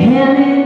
Can it